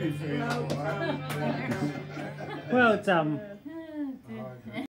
I hope you